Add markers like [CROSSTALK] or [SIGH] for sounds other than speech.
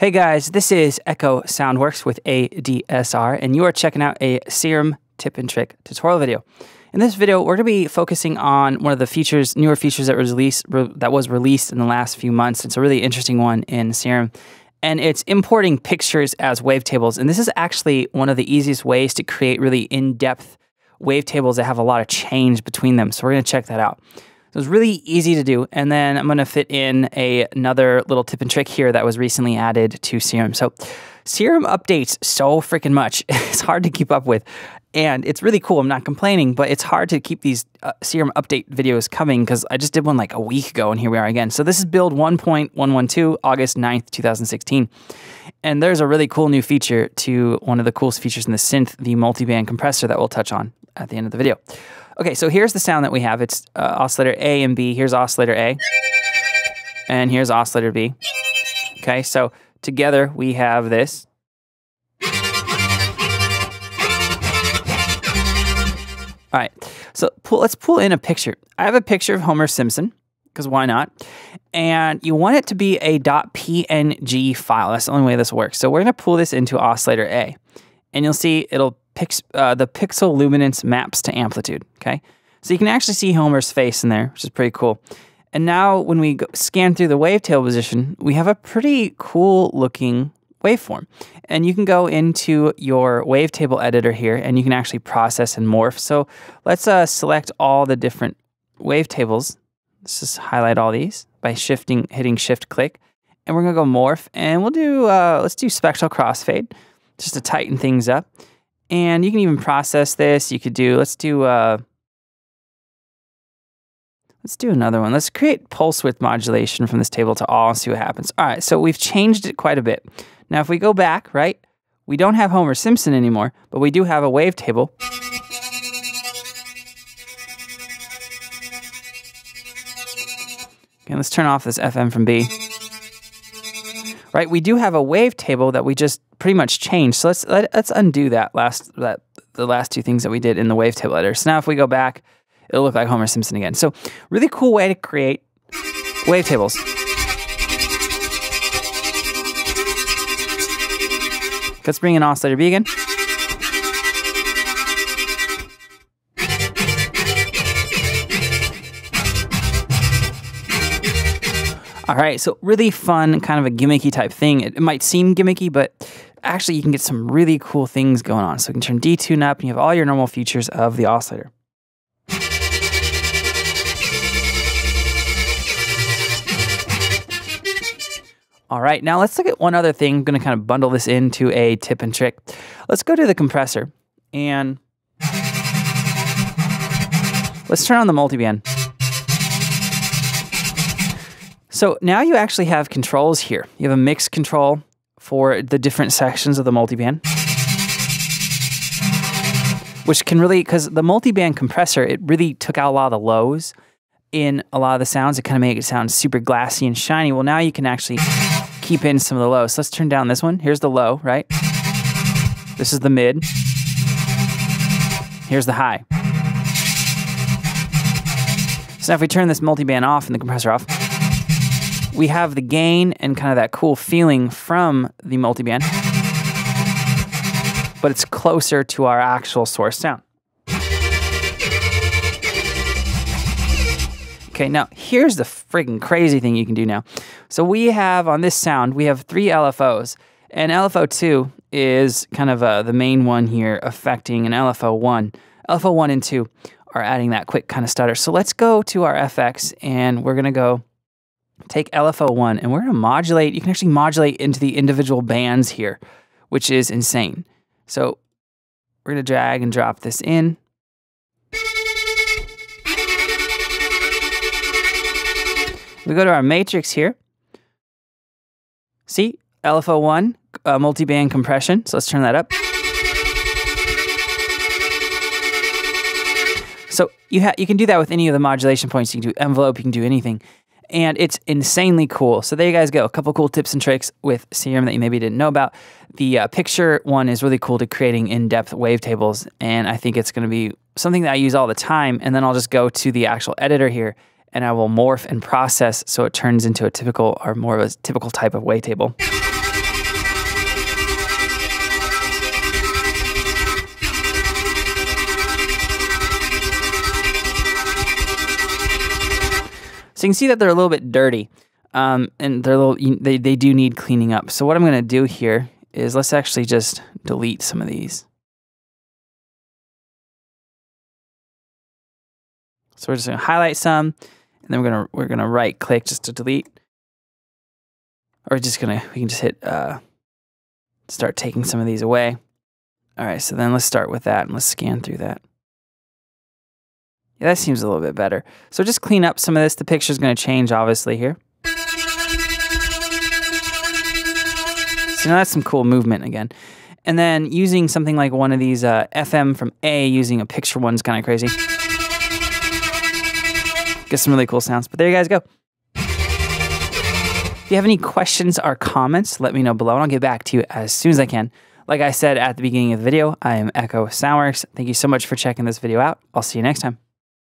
Hey guys, this is Echo Sound Works with ADSR, and you are checking out a Serum tip and trick tutorial video. In this video, we're going to be focusing on one of the features, newer features that was released that was released in the last few months. It's a really interesting one in Serum, and it's importing pictures as wavetables. And this is actually one of the easiest ways to create really in-depth wavetables that have a lot of change between them. So we're going to check that out. So it's really easy to do. And then I'm going to fit in a, another little tip and trick here that was recently added to Serum. So Serum updates so freaking much. [LAUGHS] It's hard to keep up with. And it's really cool. I'm not complaining, but it's hard to keep these uh, Serum update videos coming because I just did one like a week ago and here we are again. So this is build 1.112, August 9th, 2016. And there's a really cool new feature to one of the coolest features in the synth, the multiband compressor that we'll touch on at the end of the video. Okay, so here's the sound that we have. It's uh, oscillator A and B. Here's oscillator A. And here's oscillator B. Okay, so together we have this. All right, so pull, let's pull in a picture. I have a picture of Homer Simpson, because why not? And you want it to be a .png file. That's the only way this works. So we're going to pull this into oscillator A. And you'll see it'll pix, uh, the pixel luminance maps to amplitude. Okay, so you can actually see Homer's face in there, which is pretty cool. And now when we scan through the wavetable position, we have a pretty cool looking waveform. And you can go into your wavetable editor here and you can actually process and morph. So let's uh, select all the different wavetables. Let's just highlight all these by shifting, hitting shift click. And we're gonna go morph and we'll do, uh, let's do spectral crossfade just to tighten things up. And you can even process this. You could do, let's do, uh, let's do another one. Let's create pulse width modulation from this table to all and see what happens. All right, so we've changed it quite a bit. Now, if we go back, right, we don't have Homer Simpson anymore, but we do have a wavetable. Okay, let's turn off this FM from B. Right, we do have a wavetable that we just pretty much changed. So let's let, us let us undo that last that the last two things that we did in the wavetable editor. So now if we go back, it'll look like Homer Simpson again. So really cool way to create wavetables. Let's bring in oscillator B again. All right, so really fun, kind of a gimmicky type thing. It, it might seem gimmicky, but actually you can get some really cool things going on. So you can turn detune up and you have all your normal features of the oscillator. All right, now let's look at one other thing. I'm going to kind of bundle this into a tip and trick. Let's go to the compressor and let's turn on the multiband. So now you actually have controls here. You have a mix control for the different sections of the multiband. Which can really, because the multiband compressor, it really took out a lot of the lows in a lot of the sounds. It kind of made it sound super glassy and shiny. Well, now you can actually keep in some of the lows. So let's turn down this one. Here's the low, right? This is the mid. Here's the high. So now if we turn this multiband off and the compressor off, we have the gain and kind of that cool feeling from the multiband, but it's closer to our actual source sound. Okay, now here's the freaking crazy thing you can do now. So we have on this sound, we have three LFOs, and LFO2 is kind of uh, the main one here affecting an LFO1. LFO1 and 2 are adding that quick kind of stutter. So let's go to our FX and we're gonna go take LFO1 and we're going to modulate. You can actually modulate into the individual bands here, which is insane. So we're going to drag and drop this in. We go to our matrix here. See, LFO1, uh, multi-band compression. So let's turn that up. So you, you can do that with any of the modulation points. You can do envelope, you can do anything and it's insanely cool. So there you guys go. A couple cool tips and tricks with Serum that you maybe didn't know about. The uh, picture one is really cool to creating in-depth wavetables, and I think it's going to be something that I use all the time. And then I'll just go to the actual editor here, and I will morph and process so it turns into a typical or more of a typical type of wavetable. So you can see that they're a little bit dirty, um, and they're a little they they do need cleaning up. So what I'm going to do here is let's actually just delete some of these. So we're just going to highlight some, and then we're gonna we're gonna right click just to delete, or just gonna we can just hit uh, start taking some of these away. All right, so then let's start with that and let's scan through that. Yeah, that seems a little bit better. So just clean up some of this. The picture's going to change, obviously, here. So now that's some cool movement again. And then using something like one of these uh, FM from A using a picture one's kind of crazy. Get some really cool sounds. But there you guys go. If you have any questions or comments, let me know below and I'll get back to you as soon as I can. Like I said at the beginning of the video, I am Echo Sound Works. Thank you so much for checking this video out. I'll see you next time.